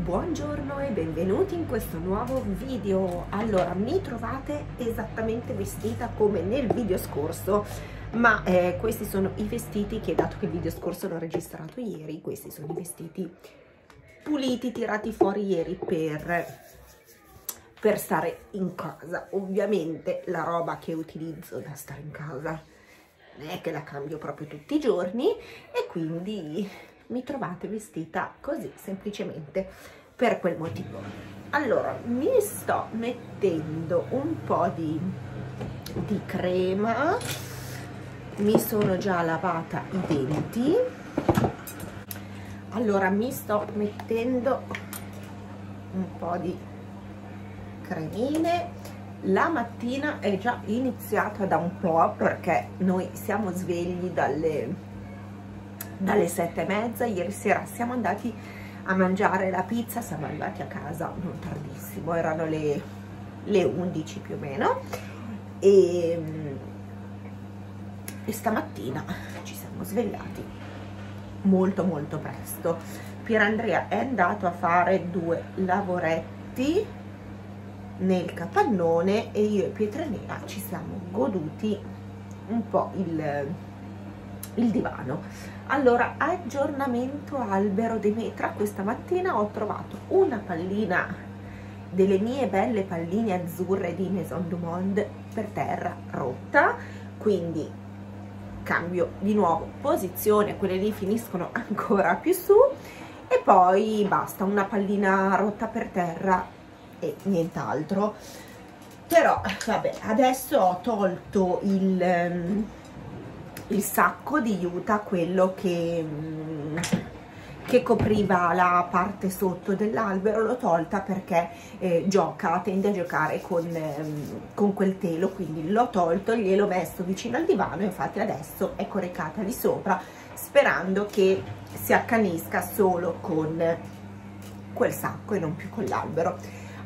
Buongiorno e benvenuti in questo nuovo video. Allora, mi trovate esattamente vestita come nel video scorso, ma eh, questi sono i vestiti che, dato che il video scorso l'ho registrato ieri, questi sono i vestiti puliti, tirati fuori ieri per, per stare in casa. Ovviamente la roba che utilizzo da stare in casa non è che la cambio proprio tutti i giorni e quindi mi trovate vestita così semplicemente per quel motivo. Allora mi sto mettendo un po' di, di crema mi sono già lavata i denti. Allora mi sto mettendo un po' di cremine. La mattina è già iniziata da un po' perché noi siamo svegli dalle dalle sette e mezza. Ieri sera siamo andati a mangiare la pizza siamo arrivati a casa non tardissimo erano le, le 11 più o meno. E, e stamattina ci siamo svegliati molto molto presto. Pier Andrea è andato a fare due lavoretti nel capannone e io e Pietranea ci siamo goduti un po' il, il divano allora aggiornamento albero Demetra questa mattina ho trovato una pallina delle mie belle palline azzurre di Maison du Monde per terra rotta. Quindi cambio di nuovo posizione quelle lì finiscono ancora più su. E poi basta una pallina rotta per terra e nient'altro. Però vabbè adesso ho tolto il um, il sacco di Utah, quello che, mm, che copriva la parte sotto dell'albero, l'ho tolta perché eh, gioca, tende a giocare con, eh, con quel telo, quindi l'ho tolto, gliel'ho messo vicino al divano, infatti adesso è coricata lì sopra, sperando che si accanisca solo con quel sacco e non più con l'albero.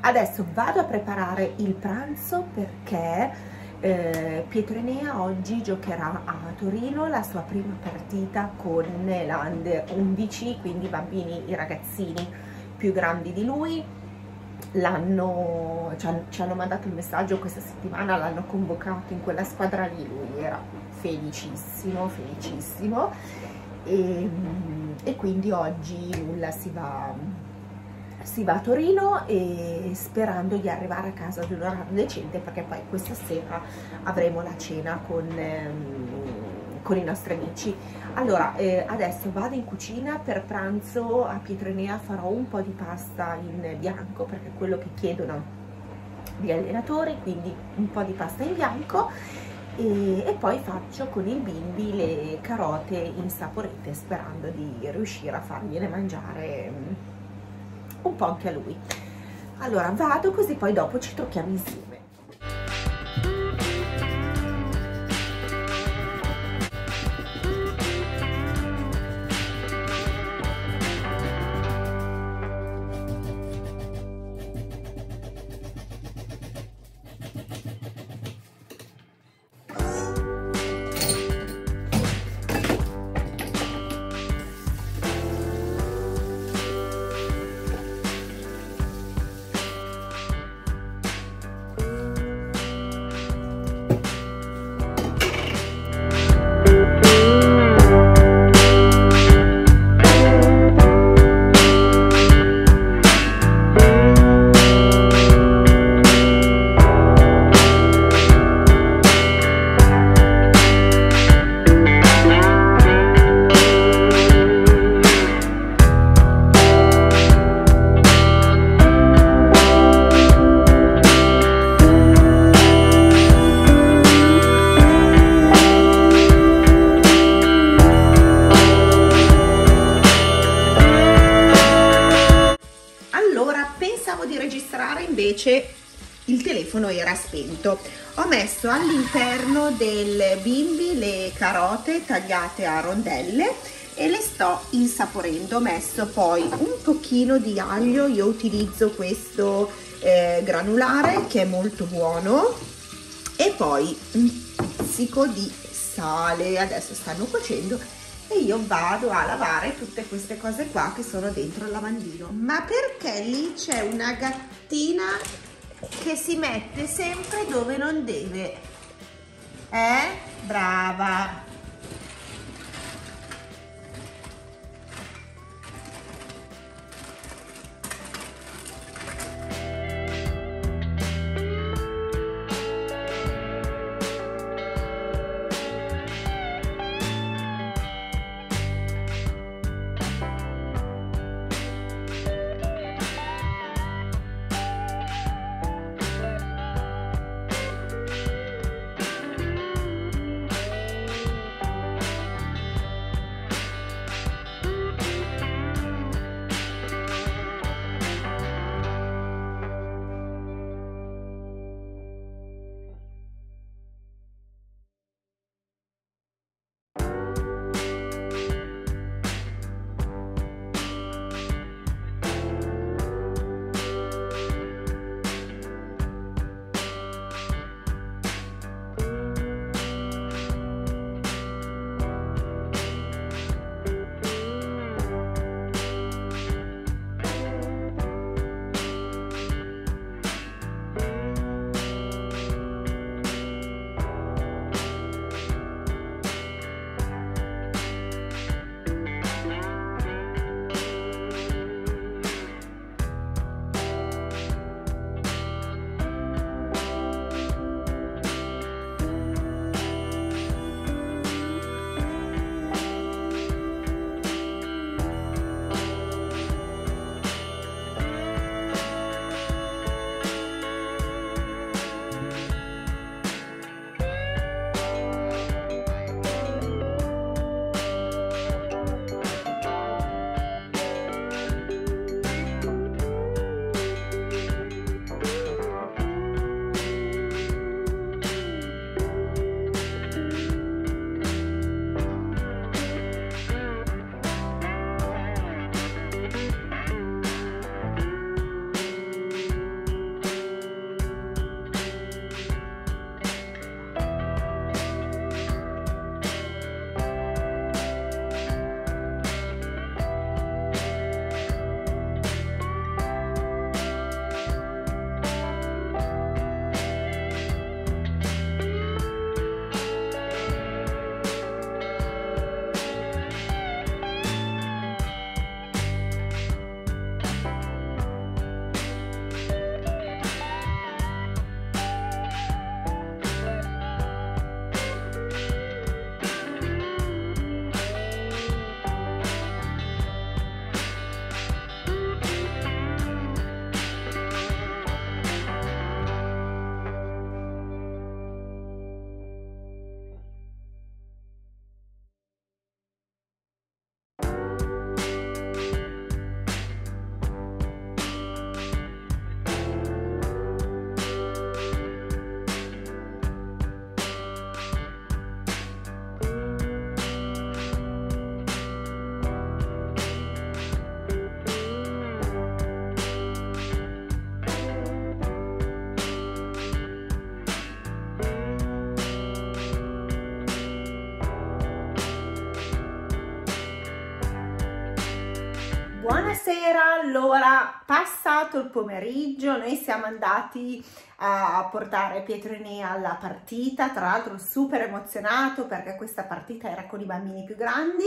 Adesso vado a preparare il pranzo perché eh, Pietro Enea oggi giocherà a Torino la sua prima partita con l'Under 11, quindi i bambini, i ragazzini più grandi di lui. L'hanno, ci, ci hanno mandato il messaggio questa settimana, l'hanno convocato in quella squadra lì, lui era felicissimo, felicissimo e, e quindi oggi nulla si va si va a Torino e sperando di arrivare a casa ad un orario decente perché poi questa sera avremo la cena con, ehm, con i nostri amici. Allora, eh, adesso vado in cucina per pranzo a Pietronea, farò un po' di pasta in bianco perché è quello che chiedono gli allenatori, quindi un po' di pasta in bianco e, e, poi faccio con i bimbi le carote insaporite sperando di riuscire a fargliele mangiare un po' anche a lui. Allora vado così poi dopo ci tocchiamo insieme invece il telefono era spento. Ho messo all'interno del bimbi le carote tagliate a rondelle e le sto insaporendo. Ho messo poi un pochino di aglio, io utilizzo questo eh, granulare che è molto buono e poi un pizzico di sale. Adesso stanno cuocendo e io vado a lavare tutte queste cose qua che sono dentro il lavandino. Ma perché lì c'è una gattina che si mette sempre dove non deve? Eh? Brava Buonasera, allora passato il pomeriggio noi siamo andati a portare Pietrini alla partita, tra l'altro super emozionato perché questa partita era con i bambini più grandi,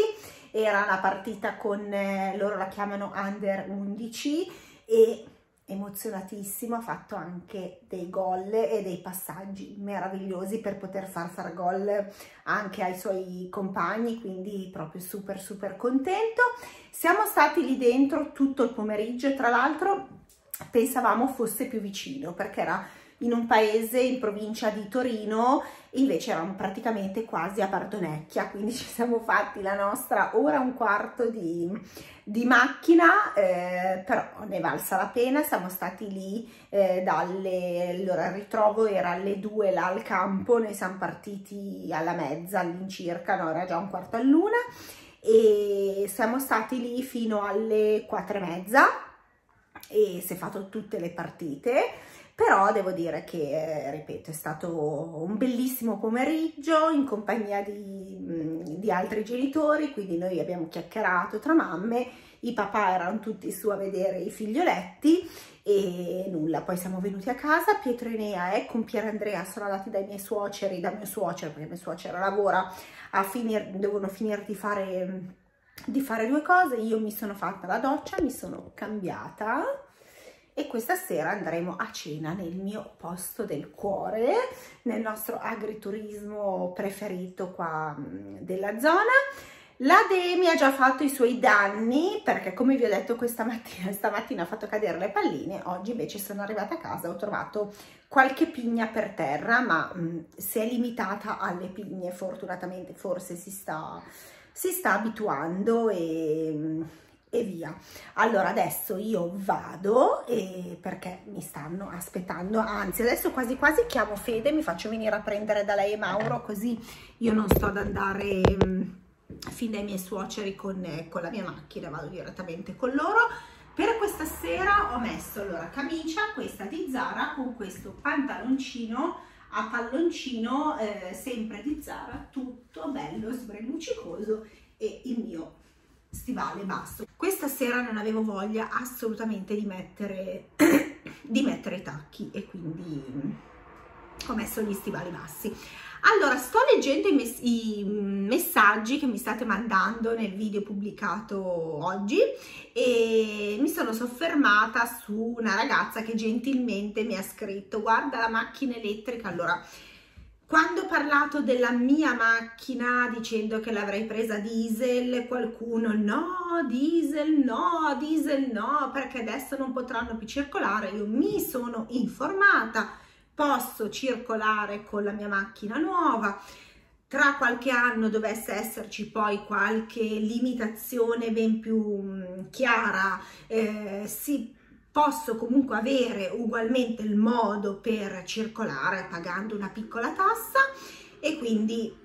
era una partita con, eh, loro la chiamano Under 11 e emozionatissimo, ha fatto anche dei gol e dei passaggi meravigliosi per poter far fare gol anche ai suoi compagni, quindi proprio super super contento. Siamo stati lì dentro tutto il pomeriggio tra l'altro pensavamo fosse più vicino perché era in un paese in provincia di Torino invece eravamo praticamente quasi a Bardonecchia quindi ci siamo fatti la nostra ora un quarto di, di macchina eh, però ne valsa la pena siamo stati lì eh, dalle allora il ritrovo era alle due là al campo noi siamo partiti alla mezza all'incirca no era già un quarto all'una e siamo stati lì fino alle quattro e mezza e si è fatto tutte le partite però devo dire che, ripeto, è stato un bellissimo pomeriggio in compagnia di, mm, di altri genitori, quindi noi abbiamo chiacchierato tra mamme, i papà erano tutti su a vedere i figlioletti e nulla, poi siamo venuti a casa, Pietro e Nea e con Pier Andrea sono andati dai miei suoceri, da mio suocero, perché mio suocero lavora, a finire, devono finire di fare, di fare due cose, io mi sono fatta la doccia, mi sono cambiata, e questa sera andremo a cena nel mio posto del cuore, nel nostro agriturismo preferito qua mm, della zona. La Demi ha già fatto i suoi danni perché come vi ho detto questa mattina, stamattina ha fatto cadere le palline, oggi invece sono arrivata a casa, ho trovato qualche pigna per terra ma mh, mm, si è limitata alle pigne fortunatamente, forse si sta, si sta abituando e mm, e via. Allora adesso io vado e perché mi stanno aspettando, anzi adesso quasi quasi chiamo Fede, mi faccio venire a prendere da lei e Mauro così io non sto ad andare mm, fin dai miei suoceri con, con la mia macchina, vado direttamente con loro. Per questa sera ho messo allora camicia, questa di Zara con questo pantaloncino a palloncino eh, sempre di Zara, tutto bello sbrelucicoso e il mio stivale basso. Questa sera non avevo voglia assolutamente di mettere, di mettere i tacchi e quindi ho messo gli stivali bassi. Allora, sto leggendo i, mess i, messaggi che mi state mandando nel video pubblicato oggi e mi sono soffermata su una ragazza che gentilmente mi ha scritto guarda la macchina elettrica, allora quando ho parlato della mia macchina dicendo che l'avrei presa diesel, qualcuno no, diesel no, diesel no, perché adesso non potranno più circolare. Io mi sono informata, posso circolare con la mia macchina nuova. Tra qualche anno dovesse esserci poi qualche limitazione ben più mm, chiara, eh, si posso comunque avere ugualmente il modo per circolare pagando una piccola tassa e quindi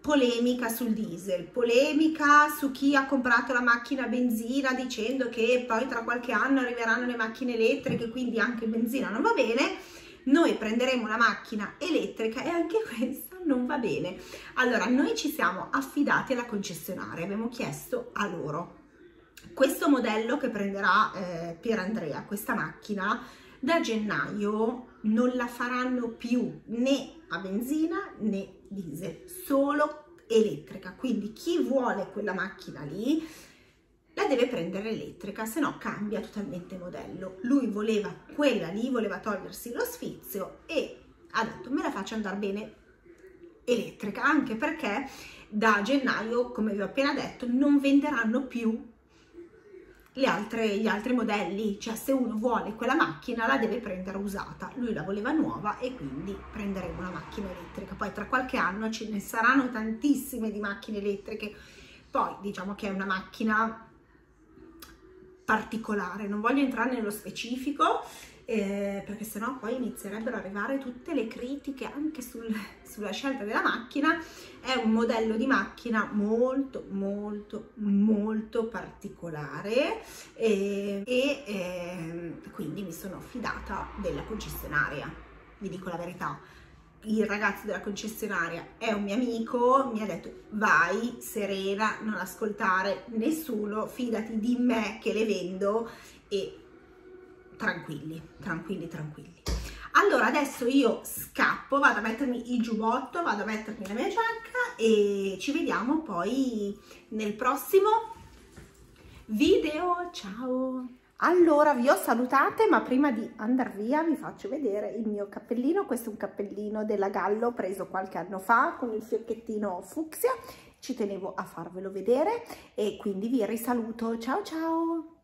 polemica sul diesel, polemica su chi ha comprato la macchina benzina dicendo che poi tra qualche anno arriveranno le macchine elettriche quindi anche benzina non va bene, noi prenderemo una macchina elettrica e anche questa non va bene. Allora noi ci siamo affidati alla concessionaria, abbiamo chiesto a loro questo modello che prenderà eh, Pier Andrea, questa macchina, da gennaio non la faranno più né a benzina né diesel, solo elettrica. Quindi chi vuole quella macchina lì la deve prendere elettrica, se no cambia totalmente modello. Lui voleva quella lì, voleva togliersi lo sfizio e ha detto me la faccio andare bene elettrica, anche perché da gennaio, come vi ho appena detto, non venderanno più altre, gli altri modelli, cioè se uno vuole quella macchina la deve prendere usata, lui la voleva nuova e quindi prenderemo una macchina elettrica, poi tra qualche anno ce ne saranno tantissime di macchine elettriche, poi diciamo che è una macchina particolare, non voglio entrare nello specifico eh, perché sennò poi inizierebbero ad arrivare tutte le critiche anche sul, sulla scelta della macchina, è un modello di macchina molto molto molto particolare e, e eh, quindi mi sono fidata della concessionaria, vi dico la verità. Il ragazzo della concessionaria è un mio amico, mi ha detto vai serena, non ascoltare nessuno, fidati di me che le vendo e tranquilli, tranquilli, tranquilli. Allora adesso io scappo, vado a mettermi il giubbotto, vado a mettermi la mia giacca e ci vediamo poi nel prossimo video. Ciao! Allora vi ho salutate ma prima di andare via vi faccio vedere il mio cappellino, questo è un cappellino della Gallo preso qualche anno fa con il fiocchettino fucsia, ci tenevo a farvelo vedere e quindi vi risaluto, ciao ciao!